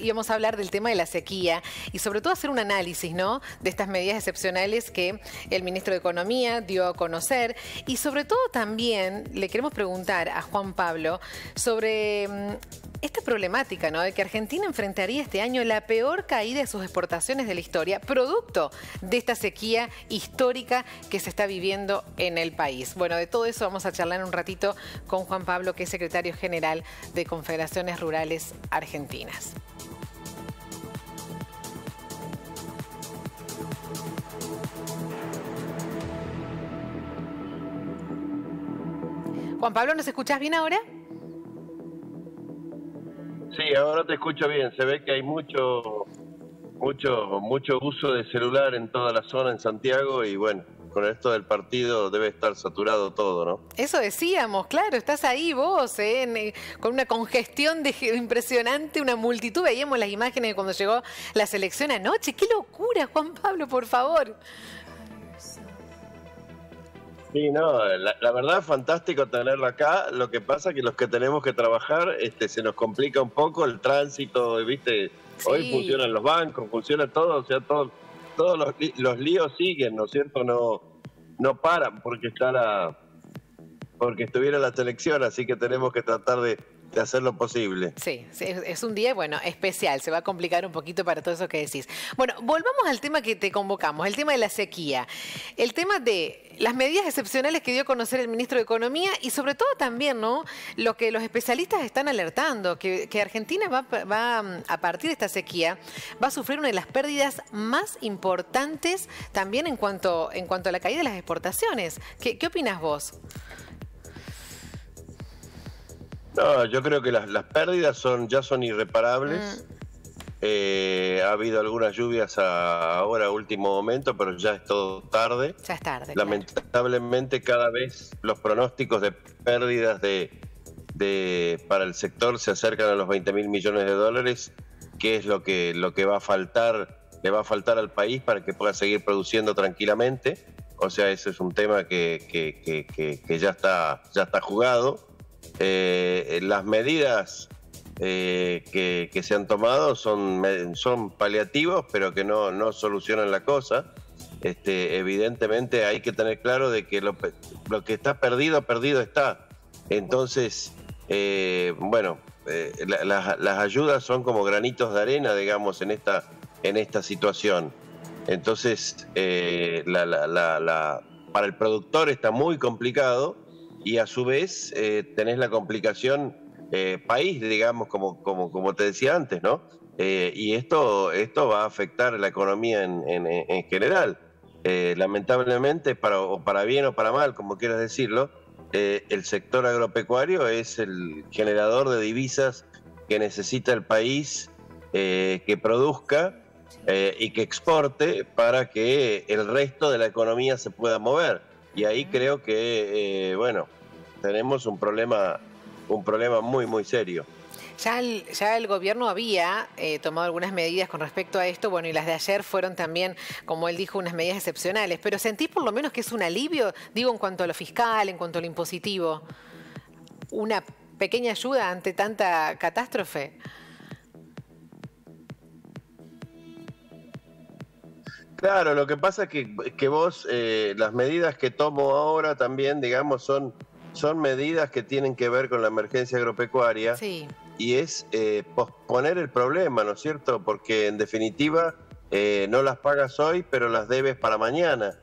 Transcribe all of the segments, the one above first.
íbamos a hablar del tema de la sequía y sobre todo hacer un análisis, ¿no? De estas medidas excepcionales que el ministro de Economía dio a conocer y sobre todo también le queremos preguntar a Juan Pablo sobre mm, esta problemática, ¿no? De que Argentina enfrentaría este año la peor caída de sus exportaciones de la historia, producto de esta sequía histórica que se está viviendo en el país. Bueno, de todo eso vamos a charlar un ratito con Juan Pablo, que es secretario general de Confederaciones Rurales Argentinas. Juan Pablo, ¿nos escuchás bien ahora? Sí, ahora te escucho bien. Se ve que hay mucho, mucho, mucho uso de celular en toda la zona en Santiago y bueno, con esto del partido debe estar saturado todo, ¿no? Eso decíamos, claro, estás ahí vos, ¿eh? eh con una congestión de, impresionante, una multitud. Veíamos las imágenes de cuando llegó la selección anoche. ¡Qué locura, Juan Pablo, por favor! Sí, no, la, verdad es fantástico tenerlo acá. Lo que pasa es que los que tenemos que trabajar este, se nos complica un poco el tránsito, ¿viste? Hoy funcionan los bancos, funciona todo, o sea, todo, todos los, los líos siguen, ¿no es cierto? No, no paran porque está la, porque estuviera la selección, así que tenemos que tratar de, de hacer lo posible. Sí, es un día, bueno, especial, se va a complicar un poquito para todo eso que decís. Bueno, volvamos al tema que te convocamos, el tema de la sequía, el tema de las medidas excepcionales que dio a conocer el ministro de Economía y sobre todo también, ¿no? Lo que los especialistas están alertando, que, Argentina va, va, a partir de esta sequía, va a sufrir una de las pérdidas más importantes también en cuanto, en cuanto a la caída de las exportaciones. ¿Qué, qué opinas vos? No, yo creo que las, pérdidas son ya son irreparables. Mm. Eh, ha habido algunas lluvias ahora, a último momento, pero ya es todo tarde. Ya es tarde. Lamentablemente, cada vez los pronósticos de pérdidas de, de, para el sector se acercan a los 20 mil millones de dólares, que es lo que, lo que va a faltar, le va a faltar al país para que pueda seguir produciendo tranquilamente. O sea, ese es un tema que, que, que, que ya, está, ya está jugado. Eh, las medidas eh, que, se han tomado son, son paliativos, pero que no, no solucionan la cosa. Este, evidentemente hay que tener claro de que lo, lo que está perdido, perdido está. Entonces, eh, bueno, las ayudas son como granitos de arena, digamos, en esta, en esta situación. Entonces, la, la, para el productor está muy complicado y a su vez eh, tenés la complicación eh, país, digamos, como, te decía antes, ¿no? Eh, y esto, esto va a afectar la economía en, en, general. lamentablemente, para, o para bien o para mal, como quieras decirlo, el sector agropecuario es el generador de divisas que necesita el país que produzca y que exporte para que el resto de la economía se pueda mover. Y ahí creo que, bueno, tenemos un problema, un problema muy, muy serio. Ya el, ya el gobierno había eh, tomado algunas medidas con respecto a esto, bueno, y las de ayer fueron también, como él dijo, unas medidas excepcionales, pero ¿sentís por lo menos que es un alivio, digo, en cuanto a lo fiscal, en cuanto a lo impositivo? ¿Una pequeña ayuda ante tanta catástrofe? Claro, lo que pasa es que, que vos, eh, las medidas que tomo ahora también, digamos, son son medidas que tienen que ver con la emergencia agropecuaria y es eh, posponer el problema, ¿no es cierto? Porque en definitiva eh, no las pagas hoy, pero las debes para mañana.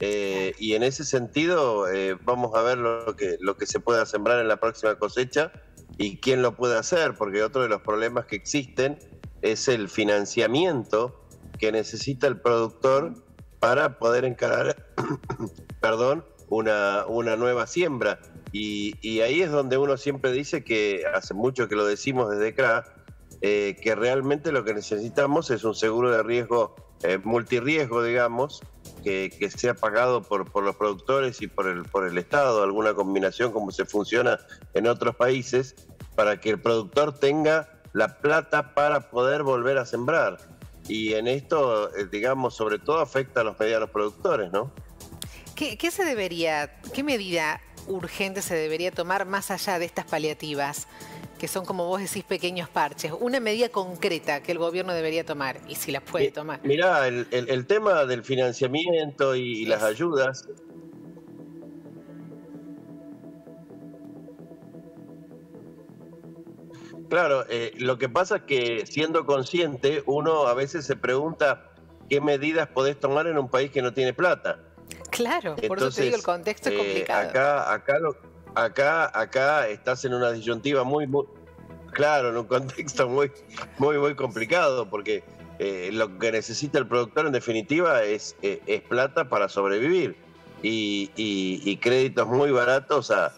Y en ese sentido vamos a ver lo que, lo que se pueda sembrar en la próxima cosecha y quién lo puede hacer, porque otro de los problemas que existen es el financiamiento que necesita el productor para poder encarar, perdón, una, una nueva siembra. Y, ahí es donde uno siempre dice que, hace mucho que lo decimos desde acá, eh, que realmente lo que necesitamos es un seguro de riesgo, eh, multirriesgo, digamos, que, que, sea pagado por, por los productores y por el, por el Estado, alguna combinación como se funciona en otros países, para que el productor tenga la plata para poder volver a sembrar. Y en esto, eh, digamos, sobre todo afecta a los medianos productores, ¿no? ¿Qué, se debería, qué medida urgente se debería tomar más allá de estas paliativas? que son, como vos decís, pequeños parches. Una medida concreta que el gobierno debería tomar, y si la puede tomar. Mirá, el, tema del financiamiento y, las ayudas Claro, eh, lo que pasa es que siendo consciente, uno a veces se pregunta qué medidas podés tomar en un país que no tiene plata. Claro, por eso te digo, el contexto es eh, complicado. Acá, acá, acá, acá estás en una disyuntiva muy, muy, claro, en un contexto muy, muy, muy complicado, porque eh, lo que necesita el productor en definitiva es, es plata para sobrevivir y, créditos muy baratos a,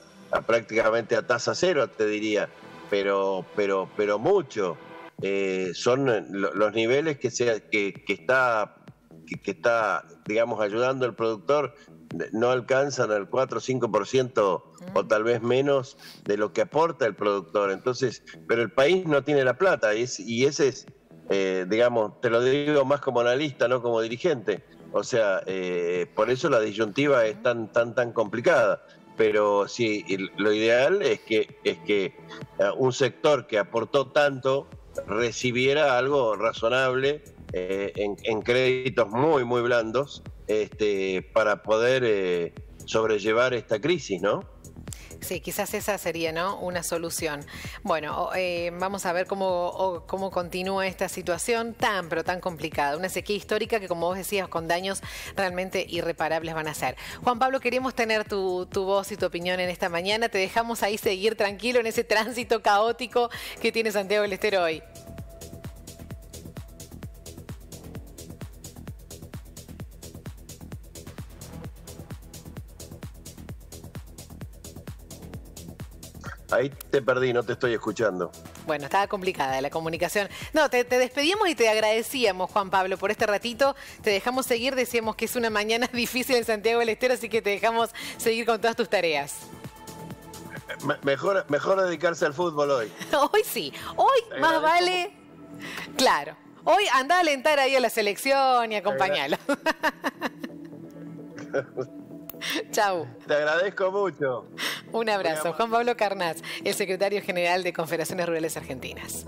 prácticamente a tasa cero, te diría, pero, pero, pero mucho. Eh, son los niveles que, se, que, que está que, está, digamos, ayudando el productor no alcanzan al 4 o 5% o tal vez menos de lo que aporta el productor. Entonces, pero el país no tiene la plata y, y ese es, eh, digamos, te lo digo más como analista, no como dirigente. O sea, eh, por eso la disyuntiva es tan, tan, tan complicada. Pero sí, lo ideal es que, es que eh, un sector que aportó tanto recibiera algo razonable eh, en, créditos muy, muy blandos este, para poder eh, sobrellevar esta crisis, ¿no? Sí, quizás esa sería ¿no? una solución. Bueno, eh, vamos a ver cómo, cómo continúa esta situación tan, pero tan complicada. Una sequía histórica que, como vos decías, con daños realmente irreparables van a ser. Juan Pablo, queremos tener tu, tu voz y tu opinión en esta mañana. Te dejamos ahí seguir tranquilo en ese tránsito caótico que tiene Santiago del Estero hoy. Ahí te perdí, no te estoy escuchando. Bueno, estaba complicada la comunicación. No, te, despedíamos y te agradecíamos, Juan Pablo, por este ratito. Te dejamos seguir, decíamos que es una mañana difícil en Santiago del Estero, así que te dejamos seguir con todas tus tareas. mejor, mejor dedicarse al fútbol hoy. hoy sí, hoy más vale... Claro, hoy anda a alentar ahí a la selección y acompañarlo. Chau. Te agradezco mucho. Un abrazo. Juan Pablo Carnaz, el secretario general de Confederaciones Rurales Argentinas.